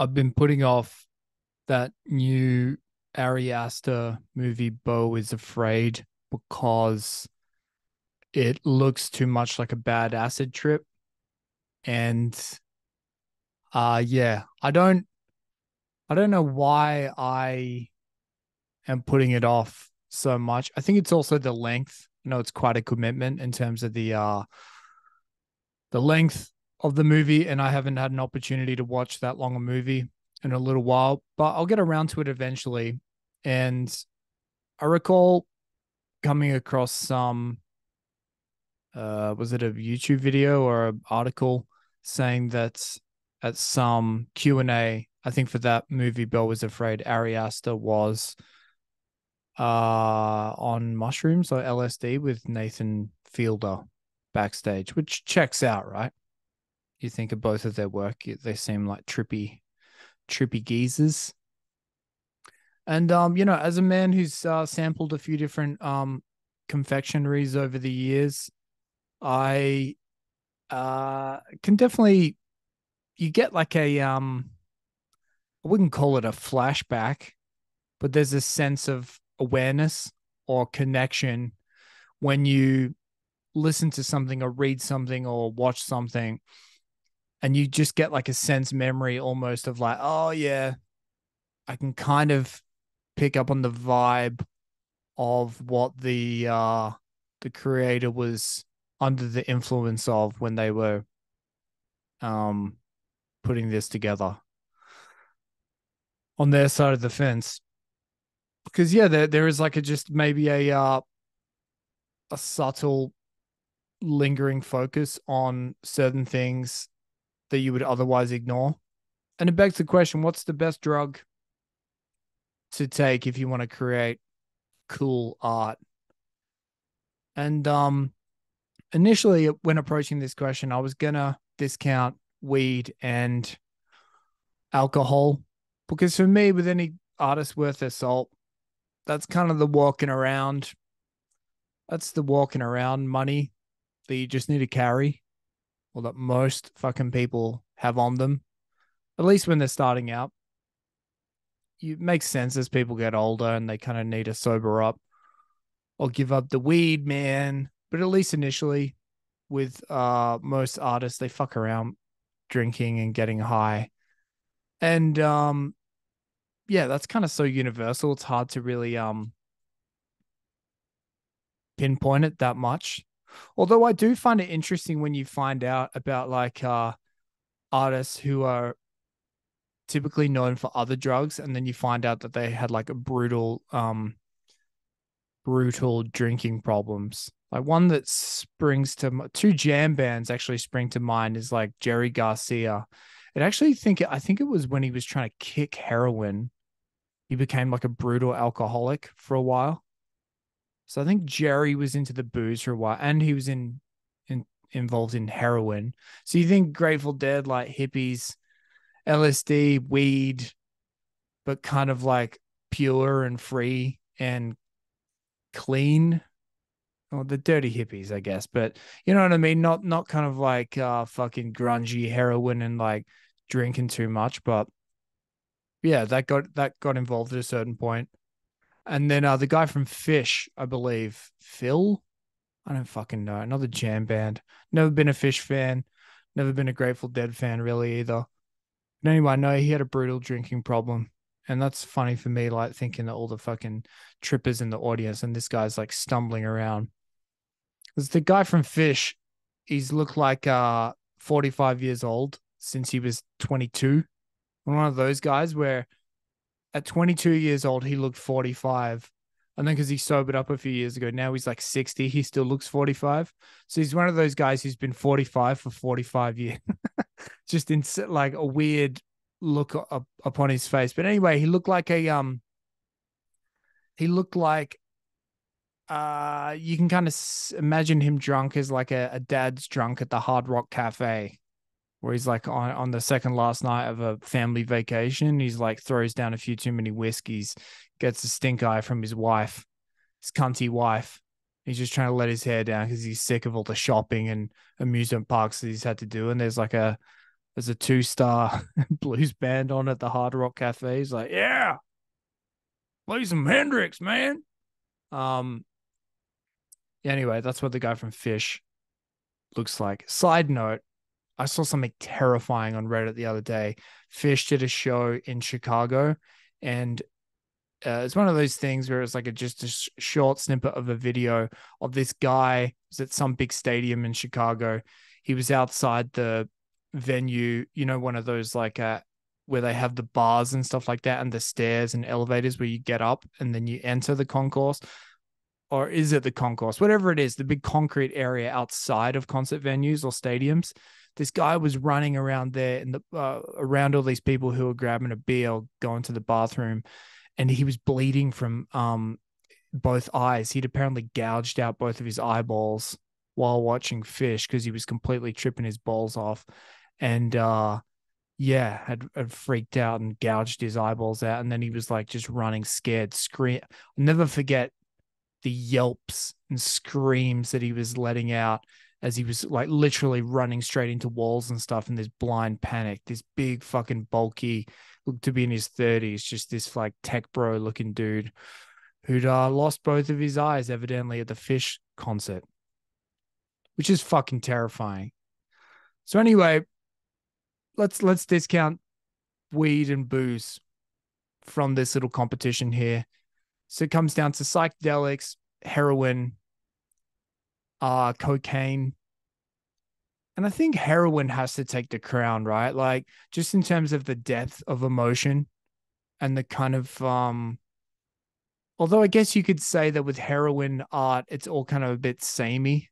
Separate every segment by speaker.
Speaker 1: I've been putting off that new Ari Aster movie, Beau is Afraid, because it looks too much like a bad acid trip. And uh yeah, I don't I don't know why I am putting it off so much. I think it's also the length. I know it's quite a commitment in terms of the uh the length of the movie, and I haven't had an opportunity to watch that long a movie in a little while, but I'll get around to it eventually. And I recall coming across some uh was it a YouTube video or an article saying that at some Q&A I think for that movie Beau was afraid Ari Aster was uh on mushrooms or LSD with Nathan Fielder backstage which checks out right you think of both of their work they seem like trippy trippy geezers. And um you know as a man who's uh, sampled a few different um confectionaries over the years I uh can definitely you get like a um I wouldn't call it a flashback, but there's a sense of awareness or connection when you listen to something or read something or watch something and you just get like a sense memory almost of like oh yeah i can kind of pick up on the vibe of what the uh the creator was under the influence of when they were um putting this together. On their side of the fence. Because yeah there, there is like a just maybe a uh a subtle lingering focus on certain things that you would otherwise ignore and it begs the question what's the best drug to take if you want to create cool art and um initially when approaching this question, I was gonna discount weed and alcohol because for me, with any artist worth their salt, that's kind of the walking around. That's the walking around money that you just need to carry, or that most fucking people have on them, at least when they're starting out. It makes sense as people get older and they kind of need to sober up or give up the weed, man. But at least initially with uh most artists they fuck around drinking and getting high. And um yeah that's kind of so universal. It's hard to really um pinpoint it that much although i do find it interesting when you find out about like uh artists who are typically known for other drugs and then you find out that they had like a brutal um brutal drinking problems like one that springs to two jam bands actually spring to mind is like Jerry Garcia. It actually think I think it was when he was trying to kick heroin, he became like a brutal alcoholic for a while. So I think Jerry was into the booze for a while, and he was in, in involved in heroin. So you think Grateful Dead like hippies, LSD, weed, but kind of like pure and free and clean well, the dirty hippies, I guess, but you know what I mean. Not not kind of like uh fucking grungy heroin and like drinking too much, but yeah, that got that got involved at a certain point. And then uh the guy from Phish, I believe, Phil. I don't fucking know. Another jam band. Never been a Phish fan. Never been a Grateful Dead fan, really either. But anyway, know he had a brutal drinking problem. And that's funny for me, like thinking that all the fucking trippers in the audience and this guy's like stumbling around because the guy from Phish, he's looked like uh 45 years old since he was 22. One of those guys where at 22 years old he looked 45. And then because he sobered up a few years ago, now he's like 60. He still looks 45. So he's one of those guys who's been 45 for 45 years. Just in like a weird look up, upon his face. But anyway, he looked like a um he looked like uh, you can kind of imagine him drunk as like a, a dad's drunk at the Hard Rock Cafe, where he's like on, on the second last night of a family vacation. He's like throws down a few too many whiskeys, gets a stink eye from his wife, his cunty wife. He's just trying to let his hair down because he's sick of all the shopping and amusement parks that he's had to do. And there's like a There's a two star blues band on at the Hard Rock Cafe. He's like, yeah, play some Hendrix, man. Um. Anyway, that's what the guy from Phish looks like. Side note: I saw something terrifying on Reddit the other day. Phish did a show in Chicago, and uh, it's one of those things where it's like a just a sh- short snippet of a video of this guy was at some big stadium in Chicago. He was outside the venue, you know, one of those like uh, where they have the bars and stuff like that, and the stairs and elevators where you get up and then you enter the concourse. Or is it the concourse? Whatever it is, the big concrete area outside of concert venues or stadiums. This guy was running around there and the, uh, around all these people who were grabbing a beer or going to the bathroom and he was bleeding from um both eyes. He'd apparently gouged out both of his eyeballs while watching Phish because he was completely tripping his balls off, and uh, yeah, had, had freaked out and gouged his eyeballs out, and then he was like just running scared, scream. I'll never forget the yelps and screams that he was letting out as he was like literally running straight into walls and stuff in this blind panic. This big fucking bulky looked to be in his 30s, just this like tech bro looking dude who'd uh, lost both of his eyes evidently at the Phish concert, which is fucking terrifying. So anyway, let's let's discount weed and booze from this little competition here. So it comes down to psychedelics, heroin, uh, cocaine, and I think heroin has to take the crown, right? Like just in terms of the depth of emotion and the kind of um although I guess you could say that with heroin art, it's all kind of a bit samey.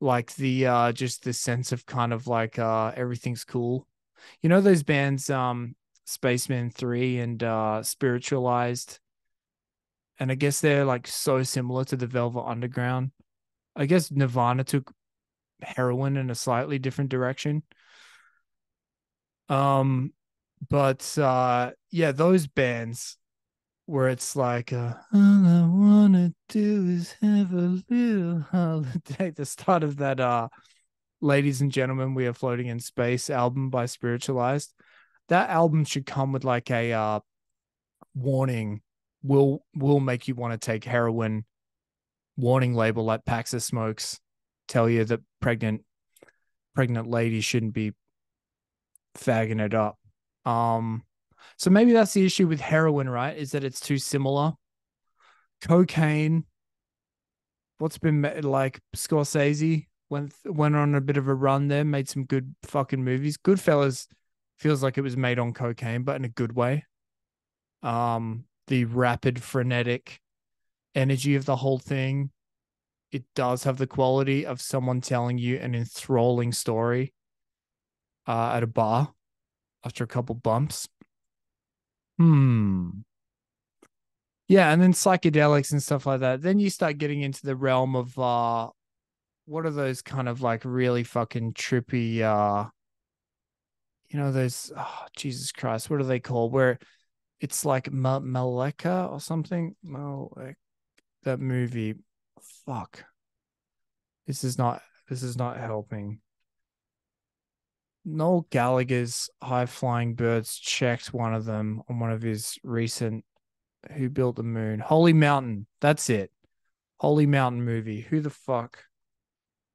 Speaker 1: Like the uh just the sense of kind of like uh everything's cool. You know those bands um Spacemen 3 and uh Spiritualized. And I guess they're like so similar to the Velvet Underground. I guess Nirvana took heroin in a slightly different direction. Um, but uh, yeah, those bands where it's like, uh, all I wanna do is have a little holiday. The start of that, uh, ladies and gentlemen, we are floating in space album by Spiritualized. That album should come with like a uh, warning. Will will make you want to take heroin. Warning label like Paxa smokes tell you that pregnant pregnant ladies shouldn't be fagging it up. Um, so maybe that's the issue with heroin, right? Is that it's too similar. Cocaine. What's been like Scorsese went went on a bit of a run there, made some good fucking movies. Goodfellas feels like it was made on cocaine, but in a good way. Um, the rapid, frenetic energy of the whole thing it does have the quality of someone telling you an enthralling story uh, at a bar after a couple bumps. Hmm. Yeah, and then psychedelics and stuff like that. Then you start getting into the realm of uh what are those kind of like really fucking trippy uh you know those oh, Jesus Christ, what are they called? Where it's like Ma- Maleka or something. Malek, that movie fuck. This is not this is not helping. Noel Gallagher's high flying birds checked one of them on one of his recent Who Built the Moon? Holy Mountain. That's it. Holy Mountain movie. Who the fuck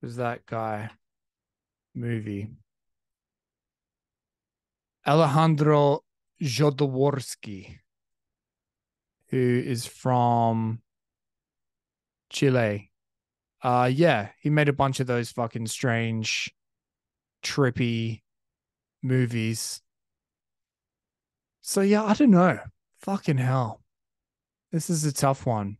Speaker 1: was that guy? Movie. Alejandro Jodorowsky, who is from Chile. Uh yeah, he made a bunch of those fucking strange, trippy movies. So yeah, I don't know. Fucking hell. This is a tough one.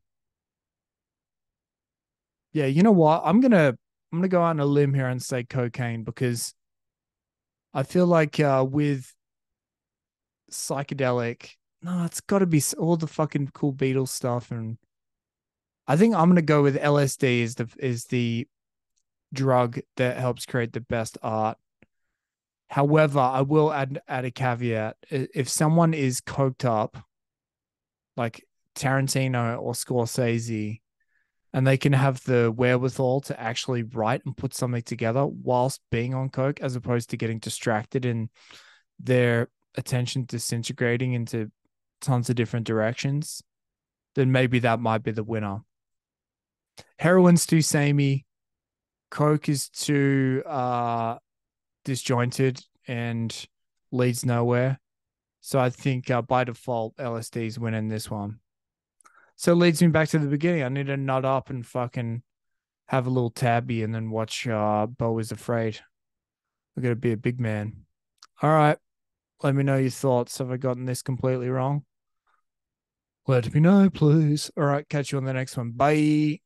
Speaker 1: Yeah, you know what? I'm gonna I'm gonna go out on a limb here and say cocaine because I feel like uh with psychedelic, no, it's got to be all the fucking cool Beatles stuff and I think I'm gonna go with LSD is the is the drug that helps create the best art. However, I will add add a caveat. If someone is coked up, like Tarantino or Scorsese, and they can have the wherewithal to actually write and put something together whilst being on coke as opposed to getting distracted and their attention disintegrating into tons of different directions then maybe that might be the winner heroin's too samey coke is too uh disjointed and leads nowhere so i think uh, by default lsd's winning this one so it leads me back to the beginning. I need to nut up and fucking have a little tabby and then watch uh Beau is Afraid. We're gonna be a big man. All right. Let me know your thoughts. Have I gotten this completely wrong? Let me know, please. All right, catch you on the next one. Bye.